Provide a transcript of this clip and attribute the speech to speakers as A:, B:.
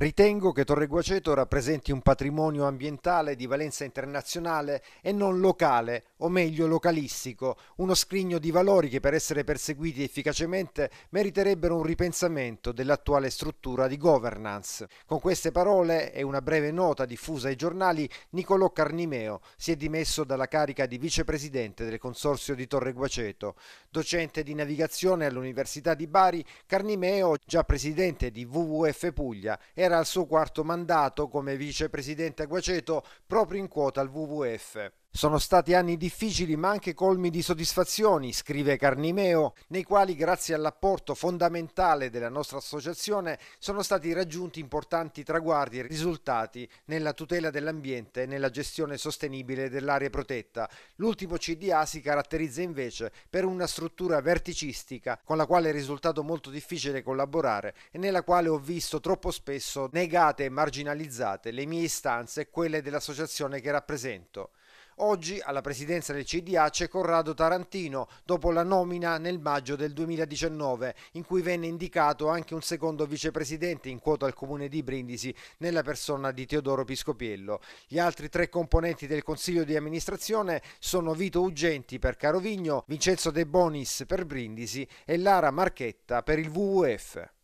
A: Ritengo che Torre Guaceto rappresenti un patrimonio ambientale di valenza internazionale e non locale, o meglio localistico, uno scrigno di valori che per essere perseguiti efficacemente meriterebbero un ripensamento dell'attuale struttura di governance. Con queste parole e una breve nota diffusa ai giornali, Nicolò Carnimeo si è dimesso dalla carica di vicepresidente del Consorzio di Torre Guaceto. Docente di navigazione all'Università di Bari, Carnimeo, già presidente di WWF Puglia, era al suo quarto mandato come vicepresidente a Guaceto proprio in quota al WWF. Sono stati anni difficili ma anche colmi di soddisfazioni, scrive Carnimeo, nei quali grazie all'apporto fondamentale della nostra associazione sono stati raggiunti importanti traguardi e risultati nella tutela dell'ambiente e nella gestione sostenibile dell'area protetta. L'ultimo CDA si caratterizza invece per una struttura verticistica con la quale è risultato molto difficile collaborare e nella quale ho visto troppo spesso negate e marginalizzate le mie istanze e quelle dell'associazione che rappresento. Oggi alla presidenza del CDA c'è Corrado Tarantino, dopo la nomina nel maggio del 2019, in cui venne indicato anche un secondo vicepresidente in quota al comune di Brindisi, nella persona di Teodoro Piscopiello. Gli altri tre componenti del consiglio di amministrazione sono Vito Ugenti per Carovigno, Vincenzo De Bonis per Brindisi e Lara Marchetta per il WWF.